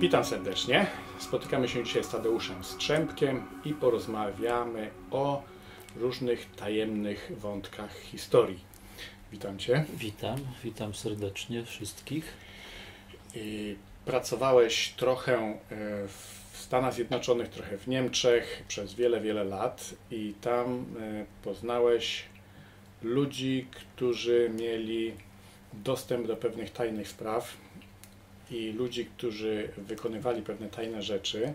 Witam serdecznie. Spotykamy się dzisiaj z Tadeuszem Strzępkiem i porozmawiamy o różnych tajemnych wątkach historii. Witam Cię. Witam, witam serdecznie wszystkich. I pracowałeś trochę e, w Stanach Zjednoczonych, trochę w Niemczech przez wiele, wiele lat i tam e, poznałeś ludzi, którzy mieli dostęp do pewnych tajnych spraw i ludzi, którzy wykonywali pewne tajne rzeczy.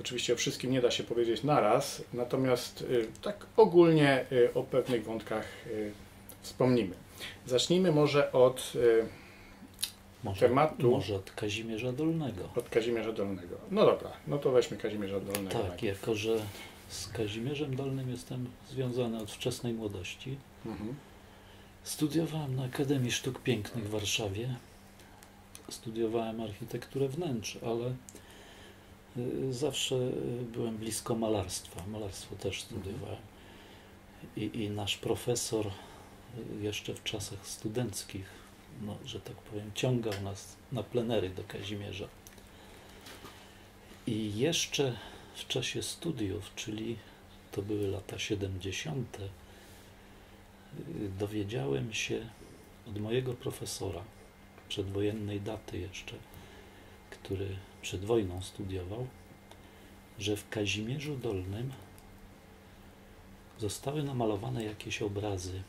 Oczywiście o wszystkim nie da się powiedzieć naraz, natomiast y, tak ogólnie y, o pewnych wątkach y, wspomnimy. Zacznijmy może od Może, tematu może od Kazimierza Dolnego. od Kazimierza Dolnego. No dobra, no to weźmy Kazimierza Dolnego. Tak, jako że z Kazimierzem Dolnym jestem związany od wczesnej młodości. Mhm. Studiowałem na Akademii Sztuk Pięknych w Warszawie. Studiowałem architekturę wnętrz, ale y, zawsze y, byłem blisko malarstwa. Malarstwo też studiowałem. I, i nasz profesor y, jeszcze w czasach studenckich, no, że tak powiem, ciągał nas na plenery do Kazimierza. I jeszcze w czasie studiów, czyli to były lata 70., y, dowiedziałem się od mojego profesora przedwojennej daty jeszcze, który przed wojną studiował, że w Kazimierzu Dolnym zostały namalowane jakieś obrazy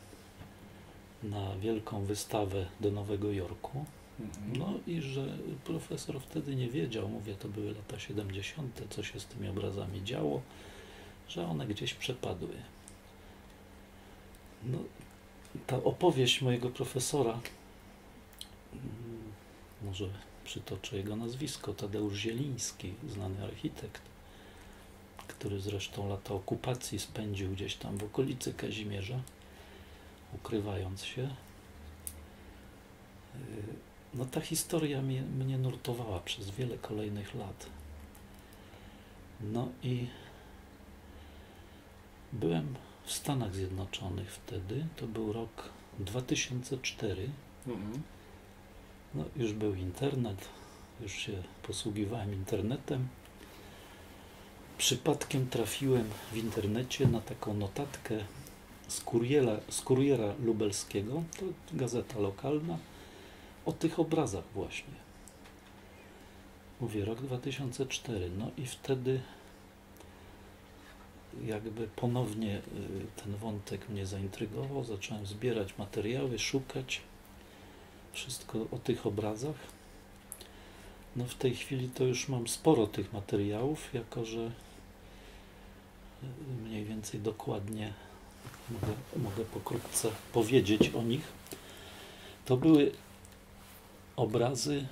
na wielką wystawę do Nowego Jorku. Mhm. No i że profesor wtedy nie wiedział, mówię, to były lata 70., co się z tymi obrazami działo, że one gdzieś przepadły. No, ta opowieść mojego profesora, może przytoczę jego nazwisko, Tadeusz Zieliński, znany architekt, który zresztą lata okupacji spędził gdzieś tam w okolicy Kazimierza, ukrywając się. Yy, no ta historia mnie, mnie nurtowała przez wiele kolejnych lat. No i byłem w Stanach Zjednoczonych wtedy, to był rok 2004. Mhm. No, już był internet, już się posługiwałem internetem. Przypadkiem trafiłem w internecie na taką notatkę z kuriera, z kuriera lubelskiego, to gazeta lokalna, o tych obrazach właśnie. Mówię, rok 2004. No i wtedy jakby ponownie y, ten wątek mnie zaintrygował. Zacząłem zbierać materiały, szukać wszystko o tych obrazach. No w tej chwili to już mam sporo tych materiałów, jako że y, mniej więcej dokładnie mogę, mogę pokrótce powiedzieć o nich. To były obrazy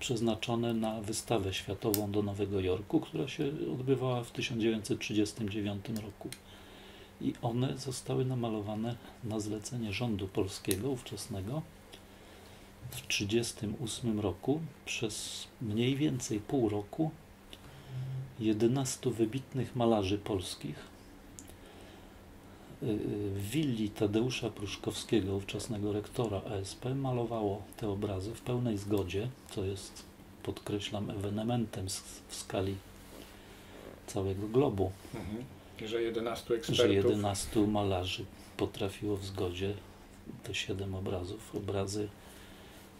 przeznaczone na wystawę światową do Nowego Jorku, która się odbywała w 1939 roku. I one zostały namalowane na zlecenie rządu polskiego ówczesnego w 1938 roku przez mniej więcej pół roku 11 wybitnych malarzy polskich y, y, w willi Tadeusza Pruszkowskiego, ówczesnego rektora ASP, malowało te obrazy w pełnej zgodzie, co jest, podkreślam, ewenementem w skali całego globu, Mhm. że 11 że ekspertów 11 malarzy potrafiło w zgodzie te siedem obrazów, obrazy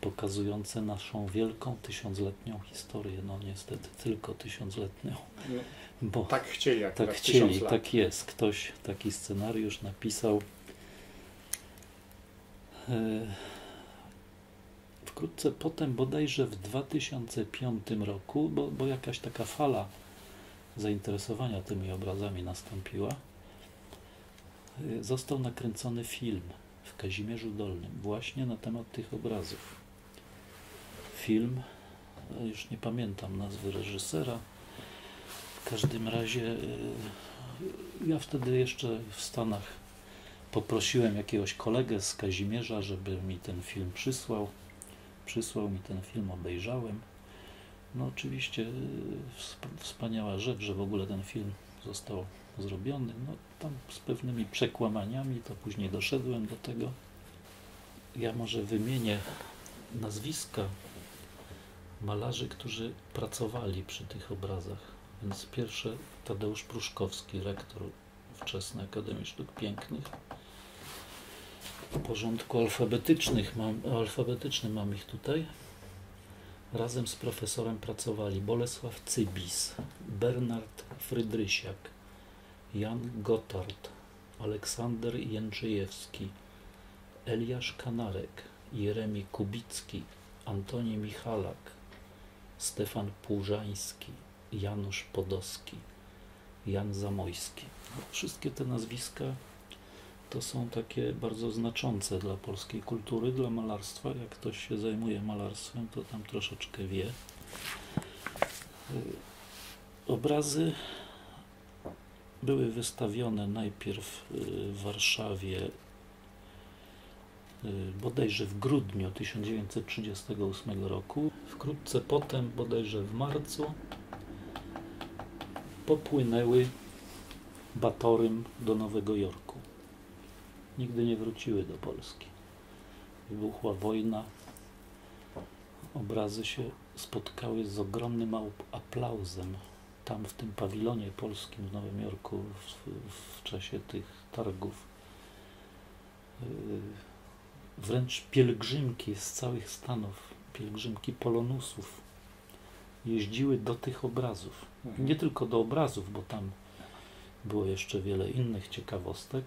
pokazujące naszą wielką tysiącletnią historię, no niestety tylko tysiącletnią, no, bo tak chcieli tak akurat chcieli, tak jest. Ktoś taki scenariusz napisał. E, Wkrótce potem, bodajże w 2005 roku, bo, bo jakaś taka fala zainteresowania tymi obrazami nastąpiła, e, został nakręcony film w Kazimierzu Dolnym właśnie na temat tych obrazów. Film, już nie pamiętam nazwy reżysera, w każdym razie y, ja wtedy jeszcze w Stanach poprosiłem jakiegoś kolegę z Kazimierza, żeby mi ten film przysłał. Przysłał mi ten film, obejrzałem. No oczywiście y, wsp- wspaniała rzecz, że w ogóle ten film został zrobiony. No tam z pewnymi przekłamaniami, to później doszedłem do tego. Ja może wymienię nazwiska malarzy, którzy pracowali przy tych obrazach. Więc pierwsze Tadeusz Pruszkowski, rektor wczesnej Akademii Sztuk Pięknych. W porządku alfabetycznych mam, alfabetycznym mam ich tutaj. Razem z profesorem pracowali Bolesław Cybis, Bernard Frydrysiak, Jan Gotthard, Aleksander Jędrzejewski, Eliasz Kanarek, Jeremi Kubicki, Antoni Michalak, Stefan Płużański, Janusz Podowski, Jan Zamojski. Wszystkie te nazwiska to są takie bardzo znaczące dla polskiej kultury, dla malarstwa. Jak ktoś się zajmuje malarstwem, to tam troszeczkę wie. Y, obrazy były wystawione najpierw y, w Warszawie bodajże w grudniu 1938 roku. Wkrótce potem, bodajże w marcu, popłynęły Batorym do Nowego Jorku. Nigdy nie wróciły do Polski. Wybuchła wojna. Obrazy się spotkały z ogromnym aplauzem tam w tym pawilonie polskim w Nowym Jorku w, w czasie tych targów. Yy, wręcz pielgrzymki z całych Stanów, pielgrzymki polonusów jeździły do tych obrazów. Mhm. Nie tylko do obrazów, bo tam było jeszcze wiele innych ciekawostek,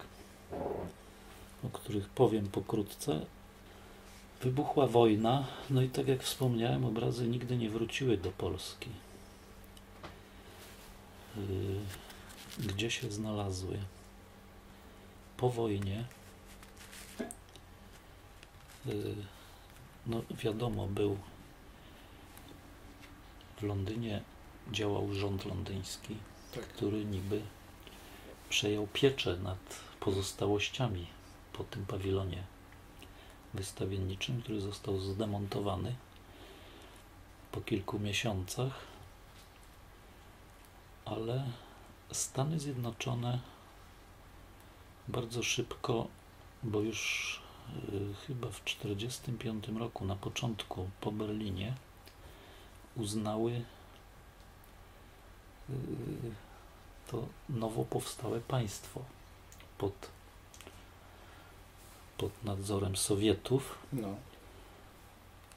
o których powiem pokrótce. Wybuchła wojna, no i tak jak wspomniałem, obrazy nigdy nie wróciły do Polski. Yy, Gdzie się znalazły? Po wojnie, no wiadomo, był w Londynie działał rząd londyński, Tak. który niby przejął pieczę nad pozostałościami po tym pawilonie wystawienniczym, który został zdemontowany po kilku miesiącach, ale Stany Zjednoczone bardzo szybko, bo już y, chyba w 1945 roku, na początku po Berlinie, uznały y, to nowo powstałe państwo pod, pod nadzorem Sowietów, No,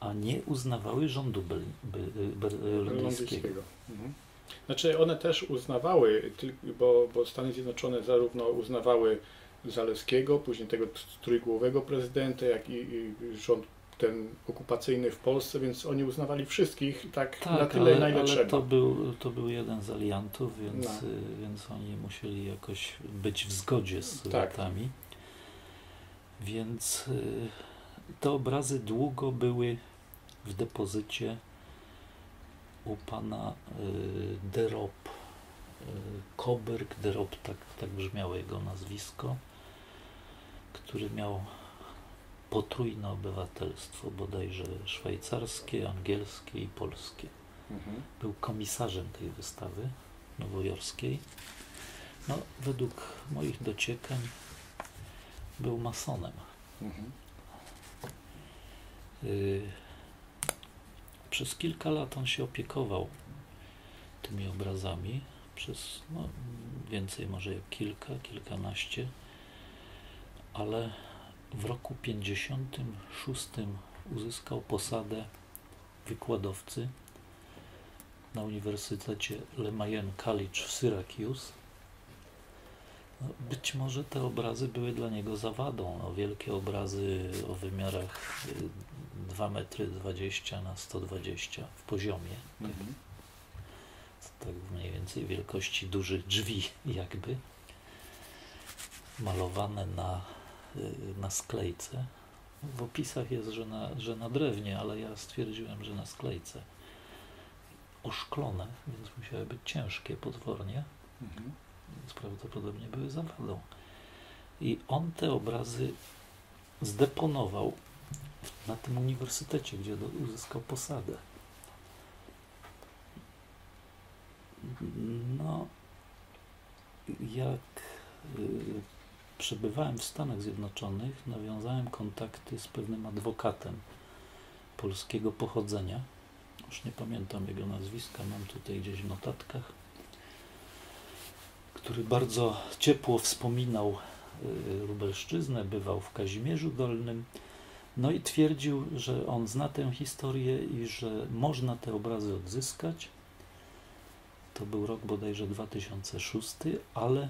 a nie uznawały rządu bel, berlińskiego. Mhm. Znaczy one też uznawały, bo Stany Zjednoczone zarówno uznawały Zaleskiego, później tego trójgłowego prezydenta, jak i, i rząd ten okupacyjny w Polsce, więc oni uznawali wszystkich tak, Tak, na tyle, ale, na ile ale trzeba. to, był, to był jeden z aliantów, więc, No. y, więc oni musieli jakoś być w zgodzie z Tak. Sowietami. Więc y, te obrazy długo były w depozycie u pana y, Derop. Koberg Derop, tak, tak brzmiało jego nazwisko, który miał potrójne obywatelstwo, bodajże szwajcarskie, angielskie i polskie. Mhm. Był komisarzem tej wystawy nowojorskiej. No, według moich dociekań był masonem. Mhm. Y, Przez kilka lat on się opiekował tymi obrazami. Przez no, więcej, może jak kilka, kilkanaście. Ale w roku 56 uzyskał posadę wykładowcy na Uniwersytecie Le Mayen College w Syracuse. No, być może te obrazy były dla niego zawadą. No, wielkie obrazy o wymiarach y, 2 metry 20 na 120 w poziomie. Mhm. Tak mniej więcej wielkości dużych drzwi jakby. Malowane na, y, na sklejce. W opisach jest, że na, że na drewnie, ale ja stwierdziłem, że na sklejce. Oszklone, więc musiały być ciężkie potwornie Mhm. więc prawdopodobnie były zawadą. I on te obrazy zdeponował na tym uniwersytecie, gdzie do, uzyskał posadę. No, jak y, przebywałem w Stanach Zjednoczonych, nawiązałem kontakty z pewnym adwokatem polskiego pochodzenia, już nie pamiętam jego nazwiska, mam tutaj gdzieś w notatkach, który bardzo ciepło wspominał y, Lubelszczyznę, bywał w Kazimierzu Dolnym, no i twierdził, że on zna tę historię i że można te obrazy odzyskać. To był rok bodajże 2006, ale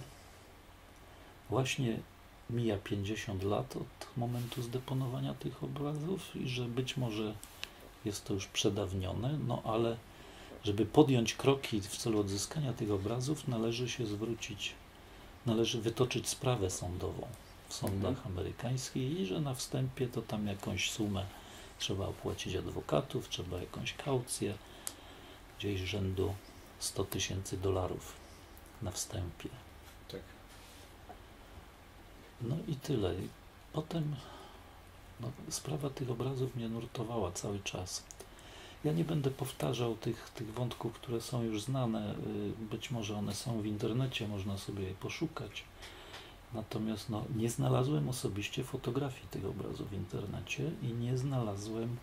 właśnie mija 50 lat od momentu zdeponowania tych obrazów i że być może jest to już przedawnione, no ale żeby podjąć kroki w celu odzyskania tych obrazów, należy się zwrócić, należy wytoczyć sprawę sądową w sądach Mhm. amerykańskich i że na wstępie to tam jakąś sumę trzeba opłacić adwokatów, trzeba jakąś kaucję, gdzieś rzędu 100 tysięcy dolarów na wstępie. No i tyle. Potem no, sprawa tych obrazów mnie nurtowała cały czas. Ja nie będę powtarzał tych, tych wątków, które są już znane. y, Być może one są w internecie, można sobie je poszukać. Natomiast no, nie znalazłem osobiście fotografii tych obrazów w internecie i nie znalazłem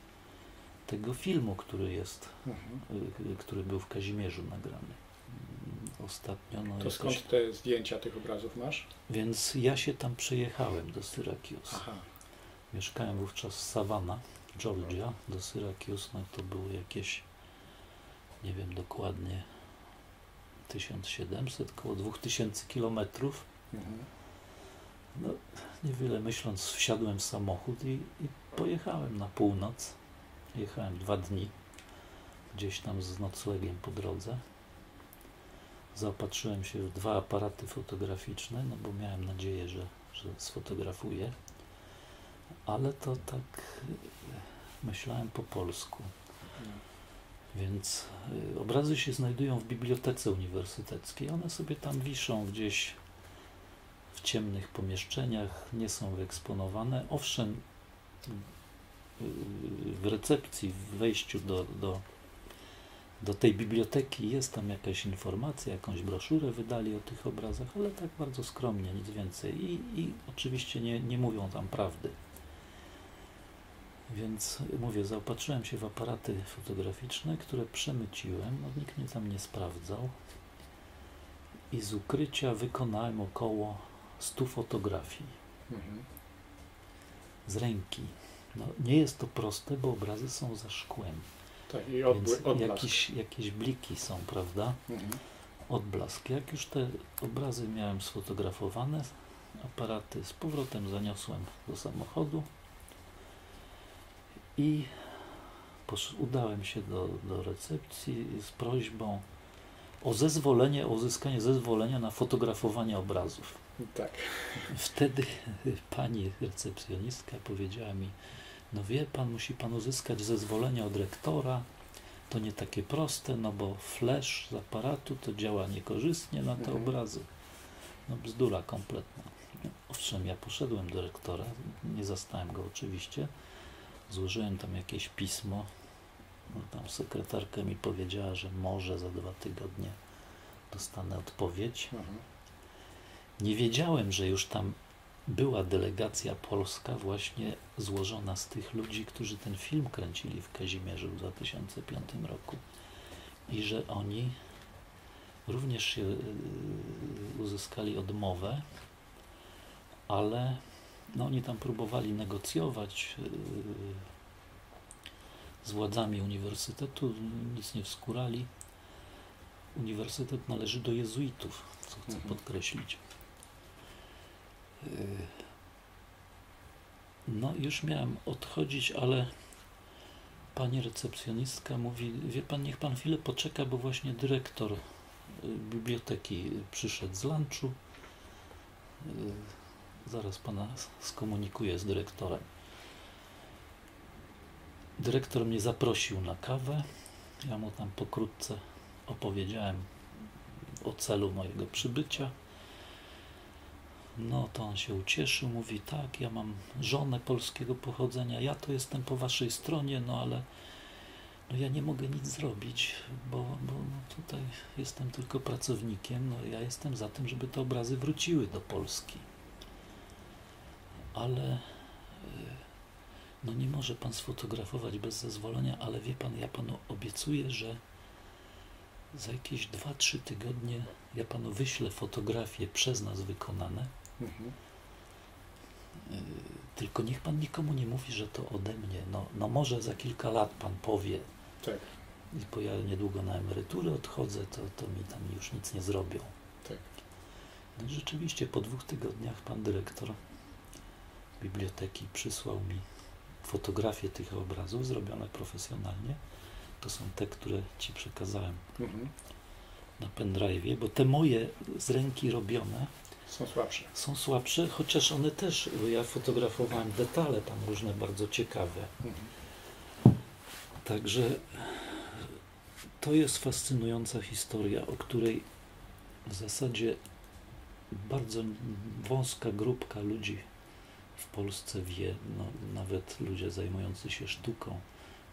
tego filmu, który jest, Mhm. y, y, który był w Kazimierzu nagrany. Ostatnio no, To jakoś skąd te zdjęcia tych obrazów masz? Więc ja się tam przyjechałem do Syracuse. Aha. Mieszkałem wówczas w Savannah, Georgia, do Syracuse. No to było jakieś, nie wiem dokładnie, 1700, około 2000 kilometrów. Mhm. No, niewiele myśląc, wsiadłem w samochód i, i pojechałem na północ. Jechałem dwa dni, gdzieś tam z noclegiem po drodze. Zaopatrzyłem się w dwa aparaty fotograficzne, no bo miałem nadzieję, że, że sfotografuję. Ale to tak e, myślałem po polsku. Więc y, obrazy się znajdują w bibliotece uniwersyteckiej. One sobie tam wiszą gdzieś w ciemnych pomieszczeniach, nie są wyeksponowane. Owszem, w recepcji, w wejściu do, do, do tej biblioteki jest tam jakaś informacja, jakąś broszurę wydali o tych obrazach, ale tak bardzo skromnie, nic więcej. I, i oczywiście nie, nie mówią tam prawdy. Więc mówię, zaopatrzyłem się w aparaty fotograficzne, które przemyciłem, no, nikt mnie tam nie sprawdzał. I z ukrycia wykonałem około 100 fotografii Mhm. z ręki. No, nie jest to proste, bo obrazy są za szkłem, Tak, i więc odbły, odblask. jakieś, jakieś bliki są, prawda? Mhm. Odblask. Jak już te obrazy miałem sfotografowane, aparaty z powrotem zaniosłem do samochodu i udałem się do, do recepcji z prośbą o zezwolenie, o uzyskanie zezwolenia na fotografowanie obrazów. Tak. Wtedy pani recepcjonistka powiedziała mi, no wie pan, musi pan uzyskać zezwolenie od rektora, to nie takie proste, no bo flash z aparatu to działa niekorzystnie na te Mhm. obrazy. No bzdura kompletna. Owszem, ja poszedłem do rektora, nie zastałem go oczywiście, złożyłem tam jakieś pismo, no tam sekretarka mi powiedziała, że może za dwa tygodnie dostanę odpowiedź. Mhm. Nie wiedziałem, że już tam była delegacja polska właśnie złożona z tych ludzi, którzy ten film kręcili w Kazimierzu w 2005 roku i że oni również się y, uzyskali odmowę, ale no, oni tam próbowali negocjować y, z władzami uniwersytetu, nic nie wskurali. Uniwersytet należy do jezuitów, co chcę Mhm. podkreślić. Y, No, już miałem odchodzić, ale pani recepcjonistka mówi: Wie pan, niech pan chwilę poczeka, bo właśnie dyrektor y, biblioteki przyszedł z lunchu. Y, Zaraz pana skomunikuję z dyrektorem. Dyrektor mnie zaprosił na kawę. Ja mu tam pokrótce opowiedziałem o celu mojego przybycia. No to on się ucieszył, mówi tak, ja mam żonę polskiego pochodzenia, ja to jestem po waszej stronie, no ale no ja nie mogę nic zrobić, bo, bo no tutaj jestem tylko pracownikiem, no ja jestem za tym, żeby te obrazy wróciły do Polski. Ale y, no nie może pan sfotografować bez zezwolenia, ale wie pan, ja panu obiecuję, że za jakieś 2-3 tygodnie ja panu wyślę fotografie przez nas wykonane. Mhm. Tylko niech pan nikomu nie mówi, że to ode mnie. No, no może za kilka lat pan powie, Tak, bo ja niedługo na emeryturę odchodzę, to, to mi tam już nic nie zrobią. tak. No i rzeczywiście po dwóch tygodniach pan dyrektor biblioteki przysłał mi fotografie tych obrazów zrobione profesjonalnie. To są te, które ci przekazałem Mhm. na pendrive'ie, bo te moje z ręki robione Są słabsze. są słabsze, chociaż one też, bo ja fotografowałem detale tam różne bardzo ciekawe. Mhm. Także to jest fascynująca historia, o której w zasadzie bardzo wąska grupka ludzi w Polsce wie, no, nawet ludzie zajmujący się sztuką,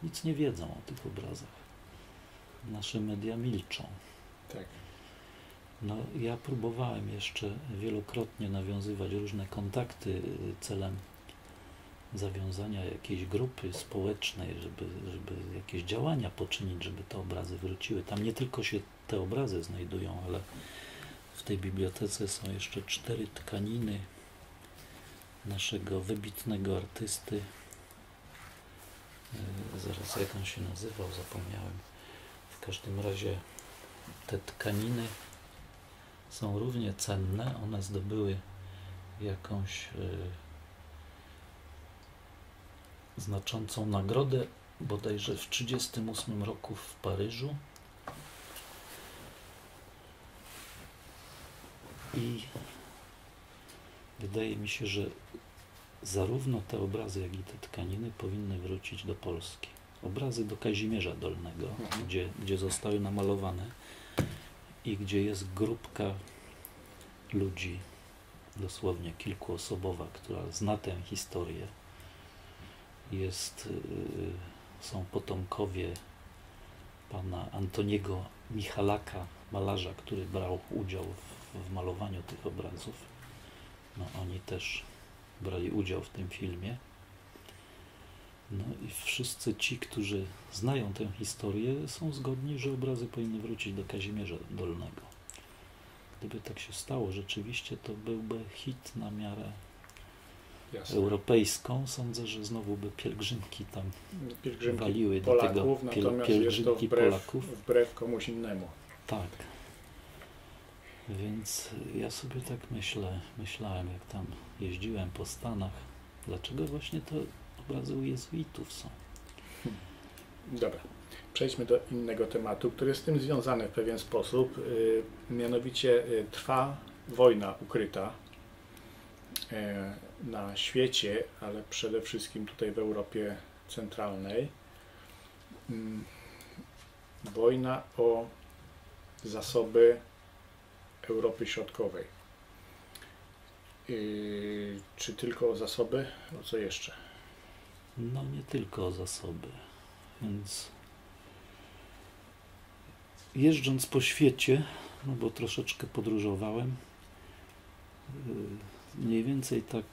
nic nie wiedzą o tych obrazach. Nasze media milczą. Tak. No, ja próbowałem jeszcze wielokrotnie nawiązywać różne kontakty y, celem zawiązania jakiejś grupy społecznej, żeby, żeby jakieś działania poczynić, żeby te obrazy wróciły. Tam nie tylko się te obrazy znajdują, ale w tej bibliotece są jeszcze cztery tkaniny naszego wybitnego artysty. Y, Zaraz jak on się nazywał, zapomniałem. W każdym razie te tkaniny są równie cenne. One zdobyły jakąś y, znaczącą nagrodę, bodajże w 1938 roku w Paryżu. I wydaje mi się, że zarówno te obrazy, jak i te tkaniny powinny wrócić do Polski. Obrazy do Kazimierza Dolnego, Mhm. gdzie, gdzie zostały namalowane i gdzie jest grupka ludzi, dosłownie kilkuosobowa, która zna tę historię. Jest, y, są potomkowie pana Antoniego Michalaka, malarza, który brał udział w, w malowaniu tych obrazów. No, oni też brali udział w tym filmie. No i wszyscy ci, którzy znają tę historię, są zgodni, że obrazy powinny wrócić do Kazimierza Dolnego. Gdyby tak się stało, rzeczywiście to byłby hit na miarę Jasne. europejską. Sądzę, że znowu by pielgrzymki tam Pielgrzymki waliły do Polaków, tego piel- jest to pielgrzymki wbrew, Polaków. wbrew komuś innemu. Tak. Więc ja sobie tak myślę, myślałem, jak tam jeździłem po Stanach, dlaczego właśnie te obrazy u jezuitów są. Dobra. Przejdźmy do innego tematu, który jest z tym związany w pewien sposób. Y, Mianowicie y, trwa wojna ukryta e, na świecie, ale przede wszystkim tutaj w Europie Centralnej. Mm, Wojna o zasoby Europy Środkowej. Y, Czy tylko o zasoby? O co jeszcze? No nie tylko o zasoby. Więc jeżdżąc po świecie, no bo troszeczkę podróżowałem, yy, mniej więcej tak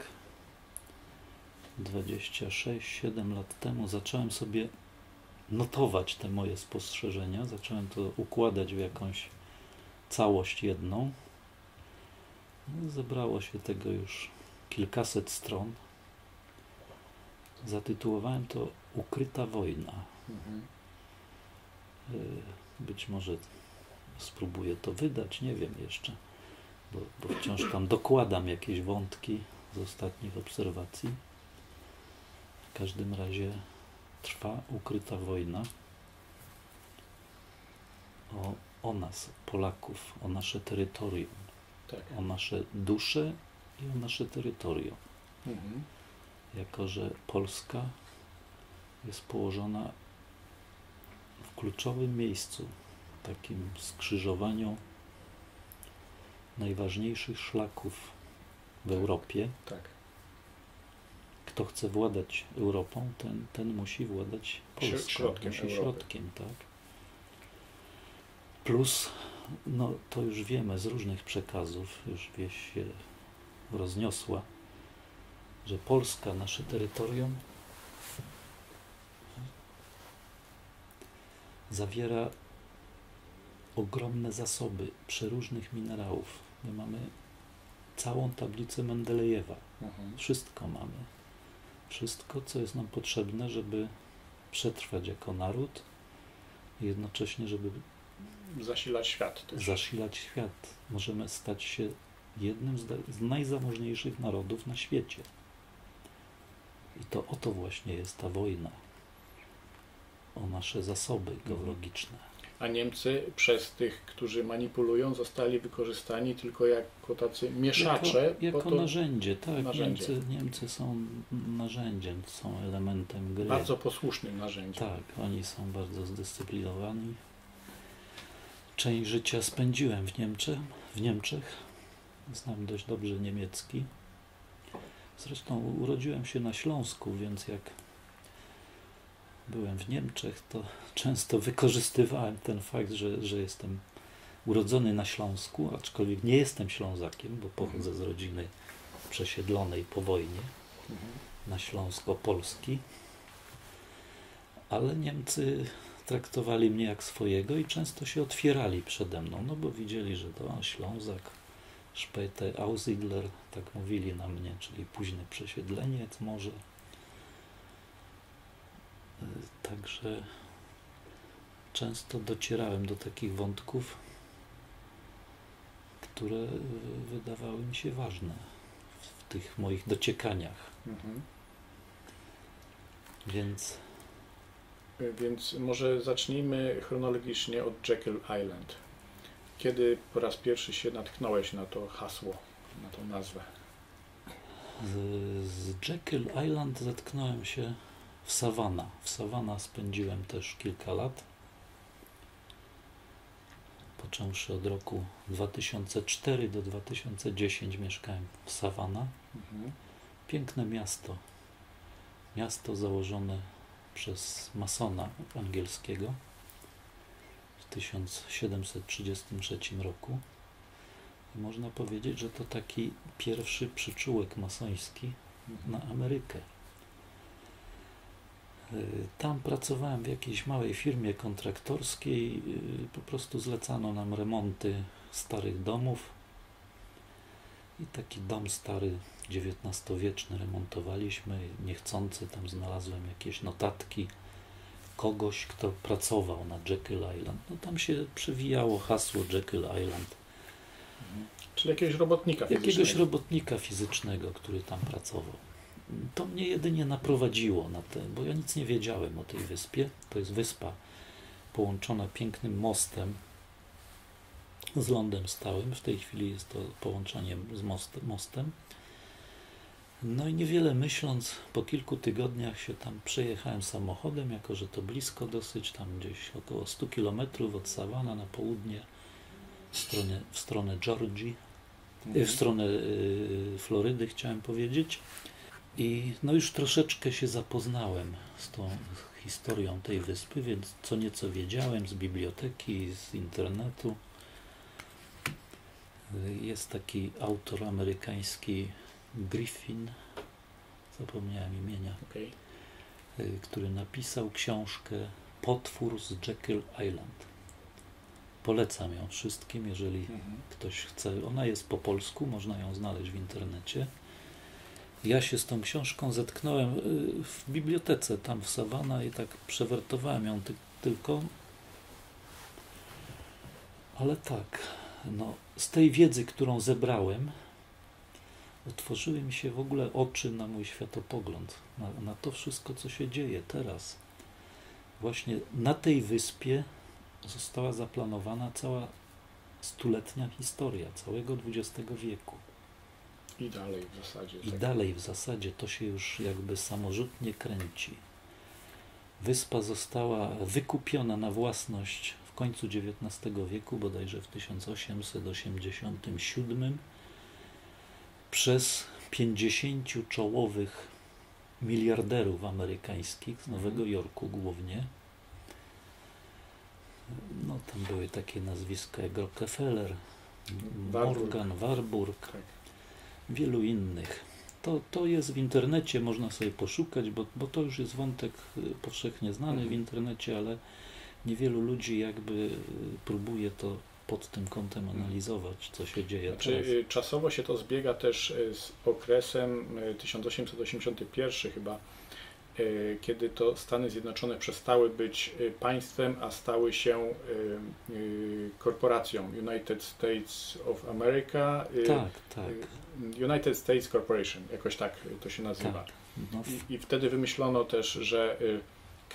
26-7 lat temu zacząłem sobie notować te moje spostrzeżenia, zacząłem to układać w jakąś całość jedną. No, Zebrało się tego już kilkaset stron. Zatytułowałem to Ukryta wojna. Mhm. Y, Być może spróbuję to wydać, nie wiem jeszcze, bo, bo wciąż tam dokładam jakieś wątki z ostatnich obserwacji. W każdym razie trwa ukryta wojna o, o nas, Polaków, o nasze terytorium, Tak. o nasze dusze i o nasze terytorium. Mhm. Jako że Polska jest położona w kluczowym miejscu, takim skrzyżowaniu najważniejszych szlaków w Europie. Tak. Kto chce władać Europą, ten, ten musi władać Polską, środkiem musi Europy. środkiem, tak. Plus, no to już wiemy z różnych przekazów, już wieś się rozniosła, że Polska, nasze terytorium, zawiera ogromne zasoby przeróżnych minerałów. My mamy całą tablicę Mendelejewa. Mhm. Wszystko mamy. Wszystko, co jest nam potrzebne, żeby przetrwać jako naród i jednocześnie, żeby Zasilać świat też. zasilać świat. Możemy stać się jednym z, z najzamożniejszych narodów na świecie. I to o to właśnie jest ta wojna. O nasze zasoby Mhm. geologiczne. A Niemcy przez tych, którzy manipulują, zostali wykorzystani tylko jako tacy mieszacze. Jako, jako to narzędzie, tak. narzędzie. Niemcy, Niemcy są narzędziem, są elementem gry. bardzo posłusznym narzędziem. Tak, oni są bardzo zdyscyplinowani. Część życia spędziłem w Niemczech, w Niemczech. Znam dość dobrze niemiecki. Zresztą urodziłem się na Śląsku, więc jak byłem w Niemczech, to często wykorzystywałem ten fakt, że, że jestem urodzony na Śląsku, aczkolwiek nie jestem Ślązakiem, bo pochodzę z rodziny przesiedlonej po wojnie na Śląsko-Polski, ale Niemcy traktowali mnie jak swojego i często się otwierali przede mną, no bo widzieli, że to Ślązak, Späte Aussiedler, tak mówili na mnie, czyli późny przesiedleniec może. Y, Także często docierałem do takich wątków, które y, wydawały mi się ważne w tych moich dociekaniach. Mhm. Więc Więc może zacznijmy chronologicznie od Jekyll Island. Kiedy po raz pierwszy się natknąłeś na to hasło, na tą nazwę? z, z Jekyll Island zetknąłem się w Savannah. W Savannah spędziłem też kilka lat. Począwszy od roku 2004 do 2010 mieszkałem w Savannah. Mhm. Piękne miasto. Miasto założone przez masona angielskiego 1733 roku. I można powiedzieć, że to taki pierwszy przyczółek masoński na Amerykę. Y, Tam pracowałem w jakiejś małej firmie kontraktorskiej. y, Po prostu zlecano nam remonty starych domów. I taki dom stary, XIX-wieczny remontowaliśmy. Niechcący tam znalazłem jakieś notatki kogoś, kto pracował na Jekyll Island. No tam się przewijało hasło Jekyll Island. Czyli jakiegoś robotnika Jakiegoś fizycznego. robotnika fizycznego, który tam pracował. To mnie jedynie naprowadziło na te, bo ja nic nie wiedziałem o tej wyspie. To jest wyspa połączona pięknym mostem z lądem stałym. W tej chwili jest to połączenie z most, mostem. No i niewiele myśląc, po kilku tygodniach się tam przejechałem samochodem, jako że to blisko dosyć, tam gdzieś około 100 km od Savannah na południe, w stronę, w stronę Georgii Mhm. w stronę y, Florydy chciałem powiedzieć. I no już troszeczkę się zapoznałem z tą historią tej wyspy, więc co nieco wiedziałem z biblioteki, z internetu. Y, Jest taki autor amerykański Griffin, zapomniałem imienia, Okej. y, który napisał książkę Potwór z Jekyll Island. Polecam ją wszystkim, jeżeli Mhm. ktoś chce. Ona jest po polsku, można ją znaleźć w internecie. Ja się z tą książką zetknąłem y, w bibliotece tam w Savannah i tak przewertowałem ją ty tylko. Ale tak, no, z tej wiedzy, którą zebrałem, otworzyły mi się w ogóle oczy na mój światopogląd, na, na to wszystko, co się dzieje teraz. Właśnie na tej wyspie została zaplanowana cała stuletnia historia całego XX wieku. I dalej w zasadzie. I tak. dalej w zasadzie to się już jakby samorzutnie kręci. Wyspa została wykupiona na własność w końcu XIX wieku, bodajże w 1887, przez 50 czołowych miliarderów amerykańskich z Nowego Mhm. Jorku głównie. No tam były takie nazwiska jak Rockefeller, Warburg. Morgan, Warburg, Tak. wielu innych. To, to jest w internecie, można sobie poszukać, bo, bo to już jest wątek y, powszechnie znany w Mhm. internecie, ale niewielu ludzi jakby y, próbuje to pod tym kątem analizować, co się dzieje Znaczy, teraz. y, czasowo się to zbiega też y, z okresem y, 1881 chyba, y, kiedy to Stany Zjednoczone przestały być państwem, a stały się korporacją United States of America. Tak, tak, United States Corporation, jakoś tak to się nazywa. tak. No, I, I wtedy wymyślono też, że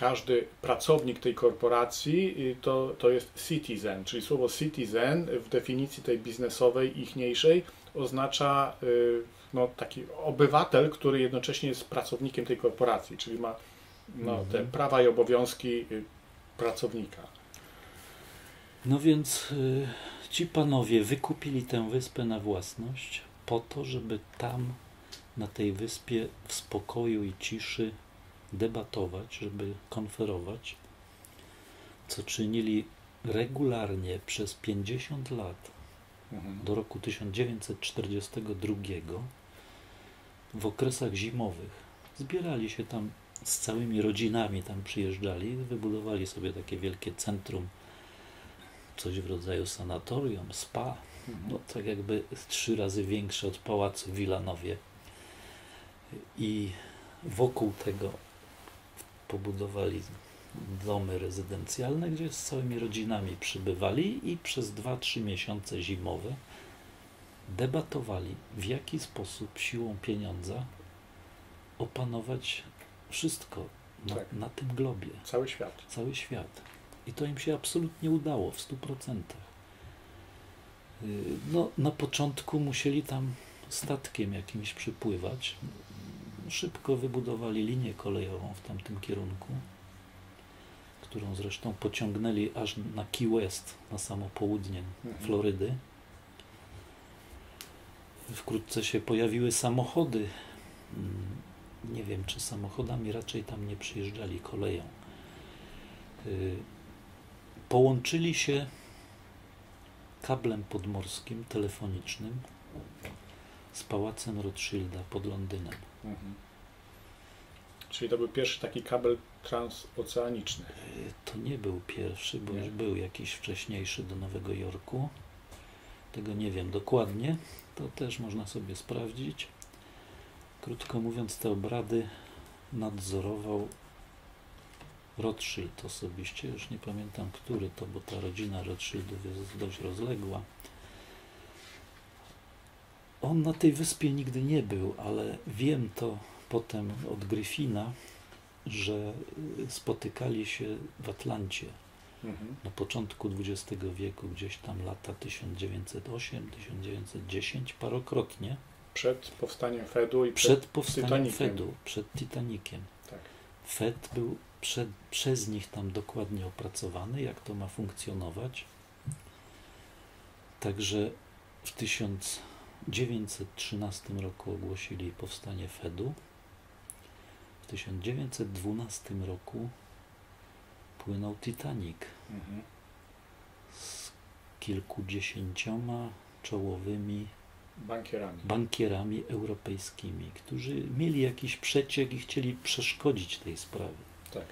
każdy pracownik tej korporacji y, to, to jest citizen, czyli słowo citizen w definicji tej biznesowej, ichniejszej oznacza y, no, taki obywatel, który jednocześnie jest pracownikiem tej korporacji, czyli ma no, te Mhm. prawa i obowiązki y, pracownika. no więc ci panowie wykupili tę wyspę na własność po to, żeby tam na tej wyspie w spokoju i ciszy debatować, żeby konferować, co czynili regularnie przez 50 lat Mhm. do roku 1942 w okresach zimowych. Zbierali się tam z całymi rodzinami, tam przyjeżdżali, wybudowali sobie takie wielkie centrum, coś w rodzaju sanatorium, spa, Mhm. no tak jakby trzy razy większe od pałacu w Wilanowie. I wokół tego pobudowali domy rezydencjalne, gdzie z całymi rodzinami przybywali i przez 2-3 miesiące zimowe debatowali, w jaki sposób siłą pieniądza opanować wszystko na, Tak. na tym globie Cały świat. cały świat. I to im się absolutnie udało w 100%. Yy, No, na początku musieli tam statkiem jakimś przypływać. Szybko wybudowali linię kolejową w tamtym kierunku, którą zresztą pociągnęli aż na Key West, na samo południe Mhm. Florydy. Wkrótce się pojawiły samochody. Mm, Nie wiem, czy samochodami raczej tam nie przyjeżdżali koleją. Y, Połączyli się kablem podmorskim, telefonicznym z pałacem Rothschilda pod Londynem. Mhm. Czyli to był pierwszy taki kabel transoceaniczny. Y, To nie był pierwszy, bo Nie. już był jakiś wcześniejszy do Nowego Jorku. Tego nie wiem dokładnie. To też można sobie sprawdzić. Krótko mówiąc, te obrady nadzorował Rothschild osobiście. Już nie pamiętam, który to, bo ta rodzina Rothschildów jest dość rozległa. On na tej wyspie nigdy nie był, ale wiem to potem od Gryfina, że y, spotykali się w Atlancie Mhm. na początku XX wieku, gdzieś tam lata 1908-1910, parokrotnie, Przed powstaniem Fedu i przed, przed powstaniem Titanikiem. Fedu, przed Titanikiem. Tak. Fed był przed, przez nich tam dokładnie opracowany, jak to ma funkcjonować. Także w 1913 roku ogłosili powstanie Fedu. W 1912 roku płynął Titanic Mhm. z kilkudziesięcioma czołowymi bankierami. bankierami europejskimi, którzy mieli jakiś przeciek i chcieli przeszkodzić tej sprawie. Tak.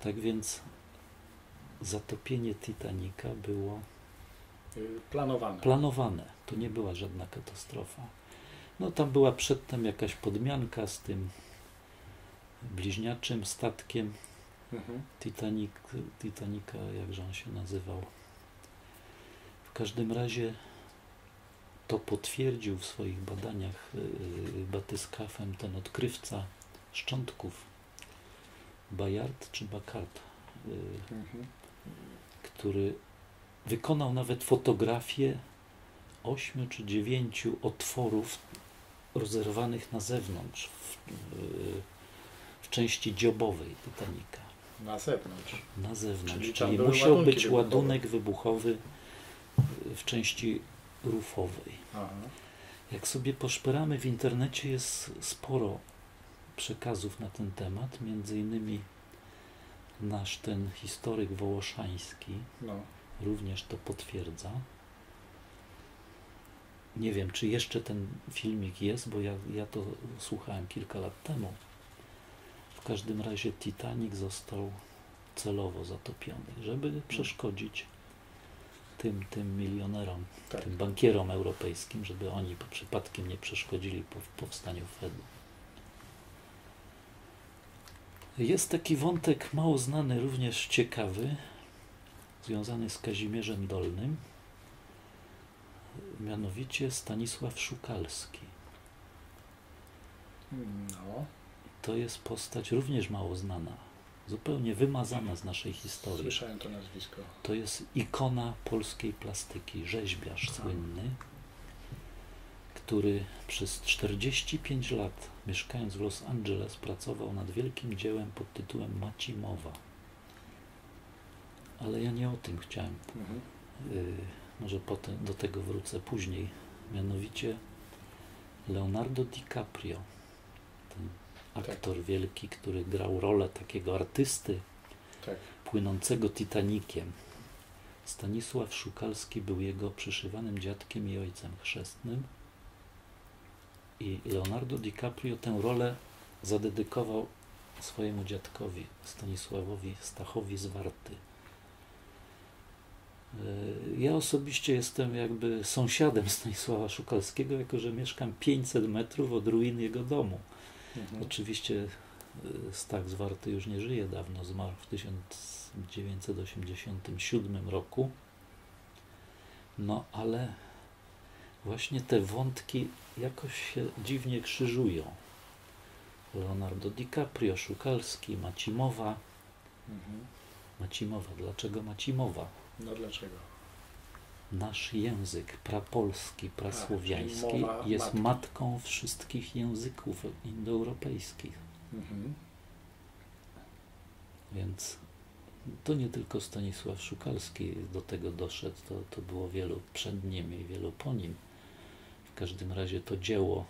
Tak więc zatopienie Titanica było Y, Planowane. planowane. To nie była żadna katastrofa. No tam była przedtem jakaś podmianka z tym bliźniaczym statkiem Mhm. Titanic, Titanica, jakże on się nazywał. W każdym razie to potwierdził w swoich badaniach yy, batyskafem ten odkrywca szczątków Bayard czy Bacard, yy, Mhm. który wykonał nawet fotografię ośmiu czy dziewięciu otworów rozerwanych na zewnątrz w, w części dziobowej Titanica Na zewnątrz. na zewnątrz. Czyli Czyli, musiał być wybuchowe. ładunek wybuchowy y, w części rufowej. Aha. Jak sobie poszperamy w internecie jest sporo przekazów na ten temat, między innymi nasz ten historyk wołoszański No. również to potwierdza. Nie wiem, czy jeszcze ten filmik jest, bo ja, ja to słuchałem kilka lat temu. W każdym razie Titanic został celowo zatopiony, żeby przeszkodzić tym, tym milionerom, Tak. tym bankierom europejskim, żeby oni przypadkiem nie przeszkodzili po- powstaniu Fedu. Jest taki wątek mało znany, również ciekawy, związany z Kazimierzem Dolnym, mianowicie Stanisław Szukalski. No, To jest postać również mało znana, zupełnie wymazana z naszej historii. słyszałem to nazwisko. To jest ikona polskiej plastyki, rzeźbiarz słynny, który przez 45 lat, mieszkając w Los Angeles, pracował nad wielkim dziełem pod tytułem Macimowa. Ale ja nie o tym chciałem. Mhm. Y, może potem do tego wrócę później. Mianowicie Leonardo DiCaprio, ten aktor wielki, który grał rolę takiego artysty Tak. płynącego Titanikiem. Stanisław Szukalski był jego przyszywanym dziadkiem i ojcem chrzestnym. I Leonardo DiCaprio tę rolę zadedykował swojemu dziadkowi, Stanisławowi Stachowi Zwarty. E, Ja osobiście jestem jakby sąsiadem Stanisława Szukalskiego, jako że mieszkam 500 metrów od ruin jego domu. Mhm. Oczywiście Stach Zwarty już nie żyje dawno, zmarł w 1987 roku. No ale właśnie te wątki jakoś się dziwnie krzyżują. Leonardo DiCaprio, Szukalski, Macimowa. Mhm. Macimowa, dlaczego Macimowa? No dlaczego? Nasz język prapolski, prasłowiański czyli mowa jest matki. matką wszystkich języków indoeuropejskich. Mhm. Więc to nie tylko Stanisław Szukalski do tego doszedł, to, to było wielu przed nim i wielu po nim. W każdym razie to dzieło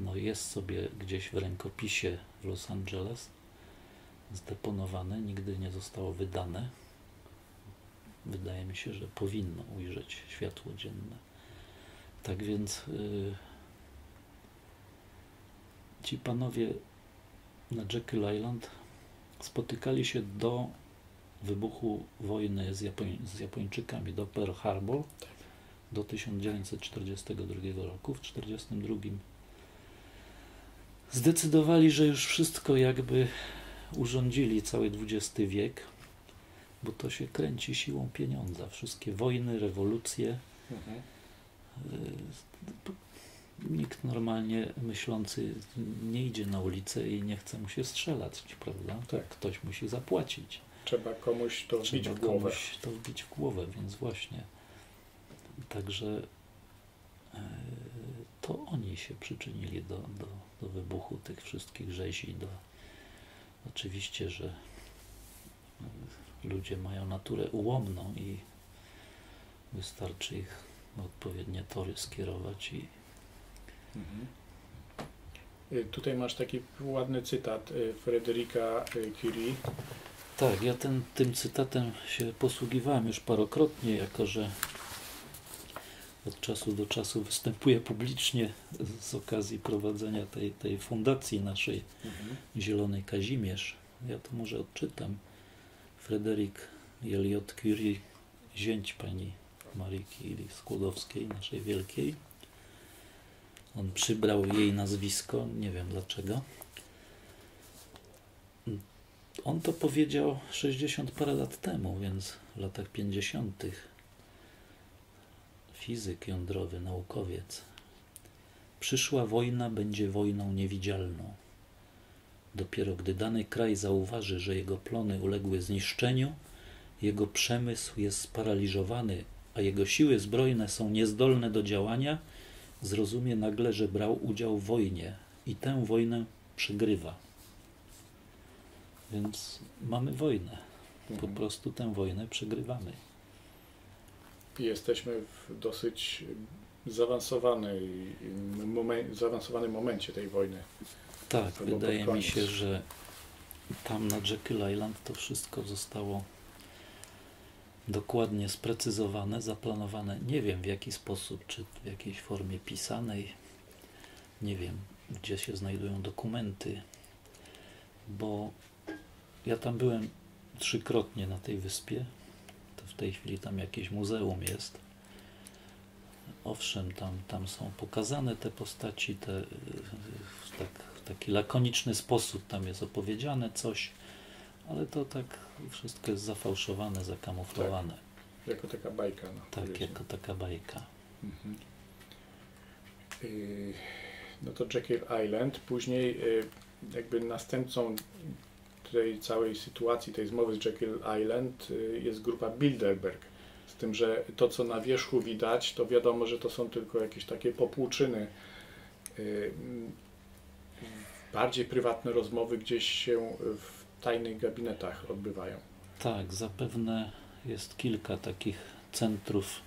no jest sobie gdzieś w rękopisie w Los Angeles zdeponowane, nigdy nie zostało wydane. Wydaje mi się, że powinno ujrzeć światło dzienne. Tak więc y, ci panowie na Jekyll Island spotykali się do wybuchu wojny z, Japoń, z Japończykami do Pearl Harbor Tak. do 1942 roku. W 1942 zdecydowali, że już wszystko jakby urządzili cały XX wiek, bo to się kręci siłą pieniądza. Wszystkie wojny, rewolucje, Mhm. nikt normalnie myślący nie idzie na ulicę i nie chce mu się strzelać, prawda? Tak. Ktoś musi zapłacić. Trzeba komuś to wbić Trzeba w głowę. komuś to wbić w głowę, więc właśnie. Także e, to oni się przyczynili do, do, do wybuchu tych wszystkich rzezi. Do, oczywiście, że e, ludzie mają naturę ułomną i wystarczy ich odpowiednie tory skierować i Mhm. Y, Tutaj masz taki ładny cytat y, Fryderyka y, Curie. Tak, ja ten, tym cytatem się posługiwałem już parokrotnie, jako że od czasu do czasu występuję publicznie z okazji prowadzenia tej, tej fundacji naszej Mhm. Zielonej Kazimierz. Ja to może odczytam. Fryderyk Eliot Curie, zięć pani Marii Curie Skłodowskiej, naszej wielkiej. On przybrał jej nazwisko, nie wiem dlaczego. On to powiedział 60 parę lat temu, więc w latach 50. Fizyk jądrowy, naukowiec. Przyszła wojna będzie wojną niewidzialną. Dopiero gdy dany kraj zauważy, że jego plony uległy zniszczeniu, jego przemysł jest sparaliżowany, a jego siły zbrojne są niezdolne do działania, zrozumie nagle, że brał udział w wojnie i tę wojnę przegrywa. Więc mamy wojnę. Po Mhm. prostu tę wojnę przegrywamy. Jesteśmy w dosyć zaawansowanej momen- zaawansowanym momencie tej wojny. Tak, wydaje mi się, że tam na Jekyll Island to wszystko zostało dokładnie sprecyzowane, zaplanowane. Nie wiem w jaki sposób, czy w jakiejś formie pisanej. Nie wiem, gdzie się znajdują dokumenty, bo ja tam byłem trzykrotnie na tej wyspie. To w tej chwili tam jakieś muzeum jest. Owszem, tam, tam są pokazane te postaci, te, w, tak, w taki lakoniczny sposób tam jest opowiedziane coś, ale to tak wszystko jest zafałszowane, zakamuflowane. Jako taka bajka. No, Tak, jako taka bajka. Mhm. Y, No to Jekyll Island. Później y, jakby następcą tej całej sytuacji, tej zmowy z Jekyll Island y, jest grupa Bilderberg. Z tym, że to co na wierzchu widać, to wiadomo, że to są tylko jakieś takie popłuczyny. Bardziej prywatne rozmowy gdzieś się w tajnych gabinetach odbywają. Tak, zapewne jest kilka takich centrów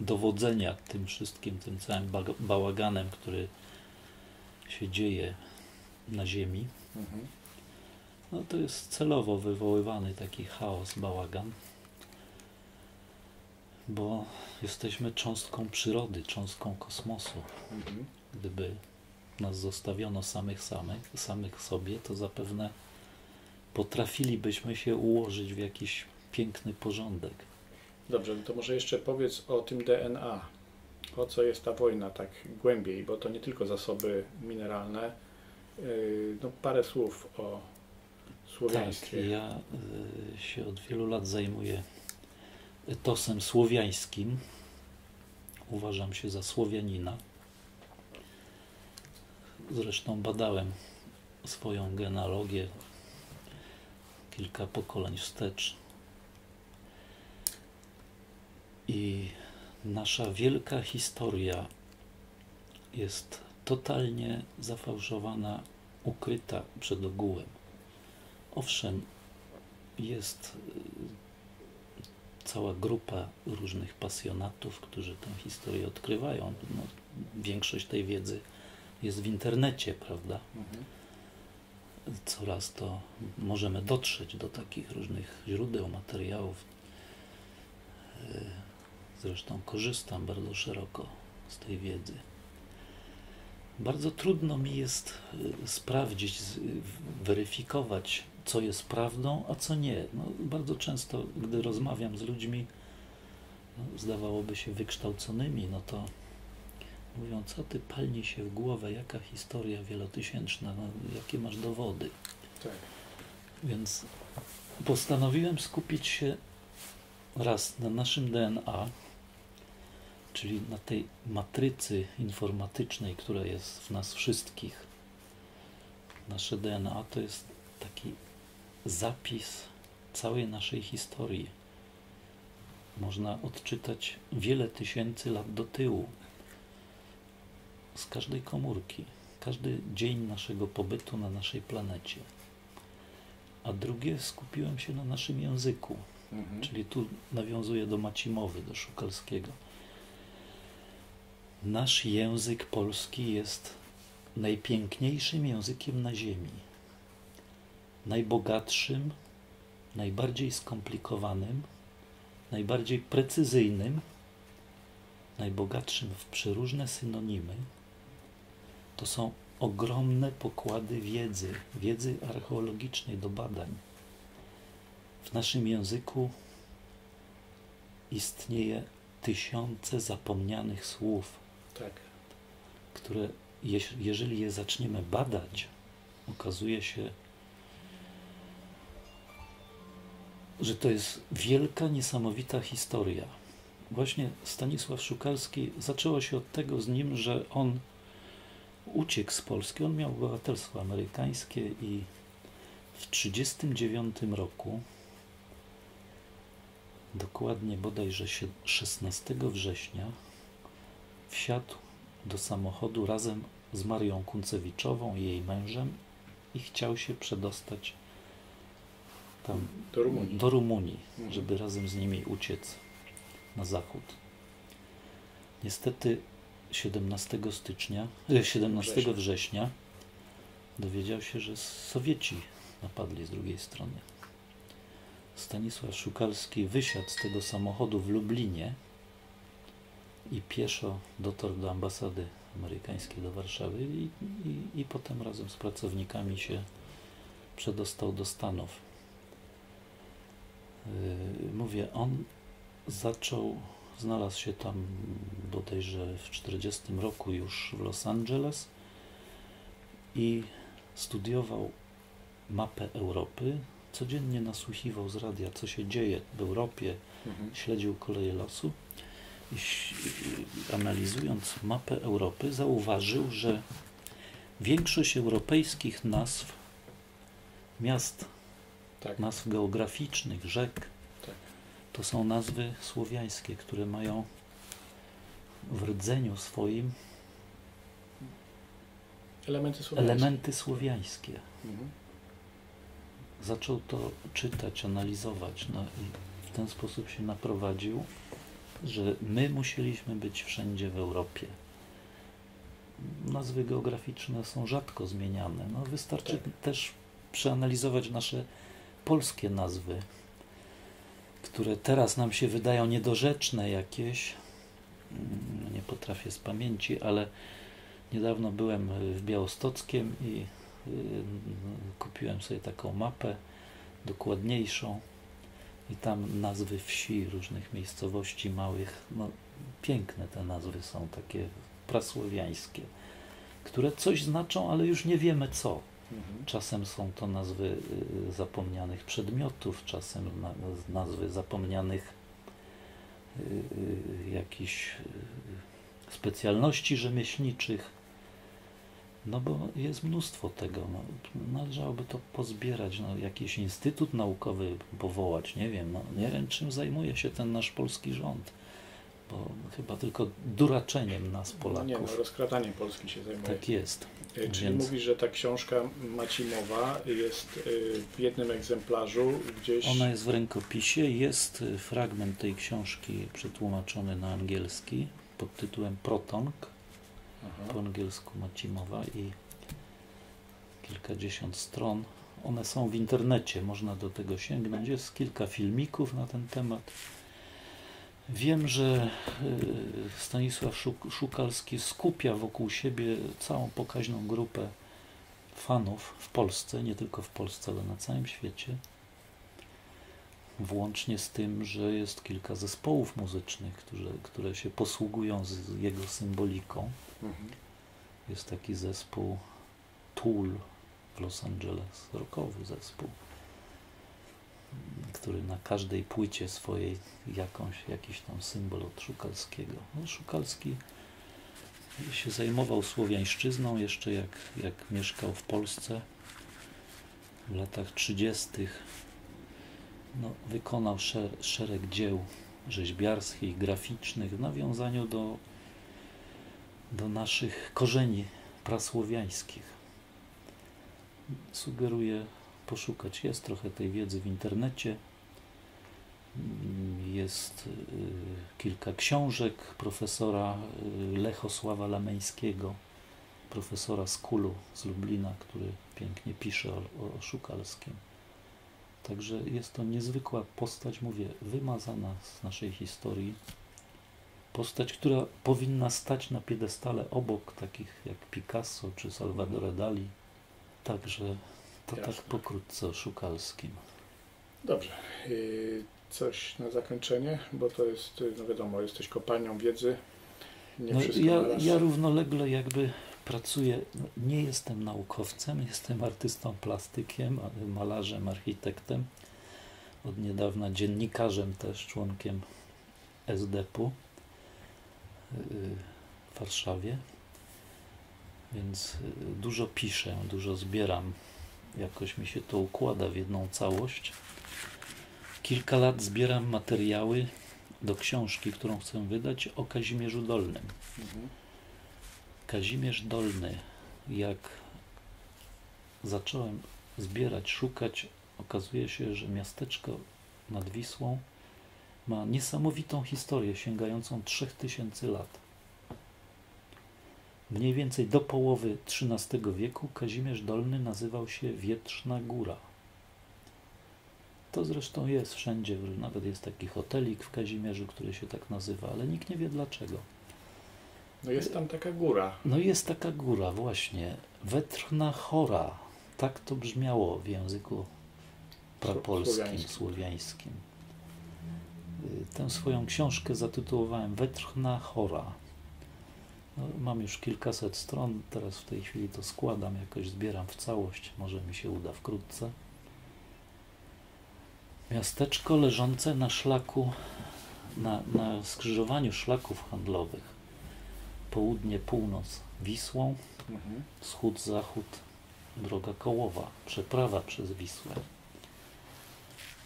dowodzenia tym wszystkim, tym całym ba- bałaganem, który się dzieje na Ziemi. Mhm. No to jest celowo wywoływany taki chaos, bałagan, bo jesteśmy cząstką przyrody, cząstką kosmosu. Mhm. Gdyby nas zostawiono samych samych, samych sobie, to zapewne potrafilibyśmy się ułożyć w jakiś piękny porządek. Dobrze, to może jeszcze powiedz o tym DNA. Po co jest ta wojna tak głębiej, bo to nie tylko zasoby mineralne. Yy, No, parę słów o Tak, słowiaństwie. ja y, się od wielu lat zajmuję etosem słowiańskim. Uważam się za Słowianina. Zresztą badałem swoją genealogię kilka pokoleń wstecz. I nasza wielka historia jest totalnie zafałszowana, ukryta przed ogółem. Owszem, jest y, cała grupa różnych pasjonatów, którzy tę historię odkrywają. No, większość tej wiedzy jest w internecie, prawda? Mhm. Coraz to możemy dotrzeć do takich różnych źródeł, materiałów. Y, Zresztą korzystam bardzo szeroko z tej wiedzy. Bardzo trudno mi jest y, sprawdzić, weryfikować, co jest prawdą, a co nie. No, bardzo często, gdy rozmawiam z ludźmi, no, zdawałoby się wykształconymi, no to mówią, co ty palni się w głowę, jaka historia wielotysięczna, no, jakie masz dowody. Tak. Więc postanowiłem skupić się raz na naszym DNA, czyli na tej matrycy informatycznej, która jest w nas wszystkich. Nasze DNA to jest taki zapis całej naszej historii. Można odczytać wiele tysięcy lat do tyłu z każdej komórki, każdy dzień naszego pobytu na naszej planecie a drugie skupiłem się na naszym języku, Mhm. czyli tu nawiązuję do Macimowy, do Szukalskiego. Nasz język polski jest najpiękniejszym językiem na ziemi, najbogatszym, najbardziej skomplikowanym, najbardziej precyzyjnym, najbogatszym w przeróżne synonimy. To są ogromne pokłady wiedzy, wiedzy archeologicznej do badań. W naszym języku istnieje tysiące zapomnianych słów, Tak. które jeż- jeżeli je zaczniemy badać, okazuje się, że to jest wielka, niesamowita historia. Właśnie Stanisław Szukalski, zaczęło się od tego z nim, że on uciekł z Polski. On miał obywatelstwo amerykańskie i w 1939 roku, dokładnie bodajże się 16 września, wsiadł do samochodu razem z Marią Kuncewiczową i jej mężem i chciał się przedostać tam Do Rumunii. do Rumunii, Mhm. żeby razem z nimi uciec na zachód. Niestety 17 stycznia, e, 17 Września. września dowiedział się, że Sowieci napadli z drugiej strony. Stanisław Szukalski wysiadł z tego samochodu w Lublinie i pieszo dotarł do ambasady amerykańskiej do Warszawy i, i, i potem razem z pracownikami się przedostał do Stanów. Yy, mówię, on zaczął, znalazł się tam bodajże w 40 roku już w Los Angeles i studiował mapę Europy, codziennie nasłuchiwał z radia, co się dzieje w Europie, Mhm. śledził koleje losu i i analizując mapę Europy zauważył, że większość europejskich nazw miast, Tak. nazw geograficznych, rzek. To są nazwy słowiańskie, które mają w rdzeniu swoim Elementy słowiańskie. elementy słowiańskie. Mhm. Zaczął to czytać, analizować no i w ten sposób się naprowadził, że my musieliśmy być wszędzie w Europie. Nazwy geograficzne są rzadko zmieniane. No, wystarczy Tak. też przeanalizować nasze polskie nazwy, które teraz nam się wydają niedorzeczne jakieś. Mm, Nie potrafię z pamięci, ale niedawno byłem w Białostockiem i y, kupiłem sobie taką mapę dokładniejszą i tam nazwy wsi, różnych miejscowości małych, no piękne te nazwy są, takie prasłowiańskie, które coś znaczą, ale już nie wiemy co. Mhm. Czasem są to nazwy y, zapomnianych przedmiotów, czasem na, nazwy zapomnianych y, y, jakichś specjalności rzemieślniczych. No bo jest mnóstwo tego. No, należałoby to pozbierać, no, jakiś instytut naukowy powołać, nie wiem. No, nie wiem, czym zajmuje się ten nasz polski rząd. Bo chyba tylko duraczeniem nas, No nie, no, Polaków. rozkradaniem Polski się zajmuje. tak jest. E, Czyli więc- mówisz, że ta książka Macimowa jest y, w jednym egzemplarzu gdzieś. Ona jest w rękopisie. Jest y, fragment tej książki przetłumaczony na angielski pod tytułem Protong, Aha. po angielsku Macimowa i kilkadziesiąt stron. One są w internecie, można do tego sięgnąć. Jest kilka filmików na ten temat. Wiem, że y, Stanisław Szuk- Szukalski skupia wokół siebie całą pokaźną grupę fanów w Polsce, nie tylko w Polsce, ale na całym świecie. Włącznie z tym, że jest kilka zespołów muzycznych, które, które się posługują z jego symboliką. Mhm. Jest taki zespół Tool w Los Angeles, rockowy zespół, który na każdej płycie swojej jakąś, jakiś tam symbol od Szukalskiego. No, Szukalski się zajmował słowiańszczyzną jeszcze jak, jak mieszkał w Polsce w latach 30. No, wykonał szer- szereg dzieł rzeźbiarskich, graficznych w nawiązaniu do, do naszych korzeni prasłowiańskich. Sugeruję poszukać. Jest trochę tej wiedzy w internecie. Mm, Jest y, kilka książek profesora y, Lechosława Lameńskiego, profesora z Kulu z Lublina, który pięknie pisze o, o Szukalskim. Także jest to niezwykła postać, mówię, wymazana z naszej historii. Postać, która powinna stać na piedestale obok takich jak Picasso czy Salvador Dali. Także to Jasne. tak pokrótce o Szukalskim. Dobrze. Y, Coś na zakończenie, bo to jest, y, no wiadomo, jesteś kopalnią wiedzy. Nie No, ja, ja równolegle jakby pracuję, no, nie jestem naukowcem, jestem artystą plastykiem, malarzem, architektem. Od niedawna dziennikarzem też, członkiem SDP-u yy, w Warszawie. Więc dużo piszę, dużo zbieram. Jakoś mi się to układa w jedną całość. Kilka lat zbieram materiały do książki, którą chcę wydać o Kazimierzu Dolnym. Mhm. Kazimierz Dolny, jak zacząłem zbierać, szukać, okazuje się, że miasteczko nad Wisłą ma niesamowitą historię sięgającą 3000 lat. Mniej więcej do połowy XIII wieku Kazimierz Dolny nazywał się Wietrzna Góra. To zresztą jest wszędzie, nawet jest taki hotelik w Kazimierzu, który się tak nazywa, ale nikt nie wie dlaczego. No jest tam taka góra. No jest taka góra właśnie, Wetrna Chora. Tak to brzmiało w języku prapolskim, słowiańskim. słowiańskim. Y, Tę swoją książkę zatytułowałem Wetrna Chora. No, mam już kilkaset stron, teraz w tej chwili to składam, jakoś zbieram w całość, może mi się uda wkrótce. Miasteczko leżące na szlaku, na, na skrzyżowaniu szlaków handlowych. Południe, północ Wisłą, Mhm. wschód, zachód, droga kołowa, przeprawa przez Wisłę.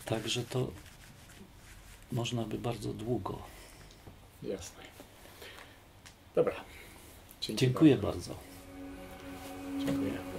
Także to można by bardzo długo. Jasne. Dobra. Dzięki Dziękuję bardzo. bardzo. Dziękuję.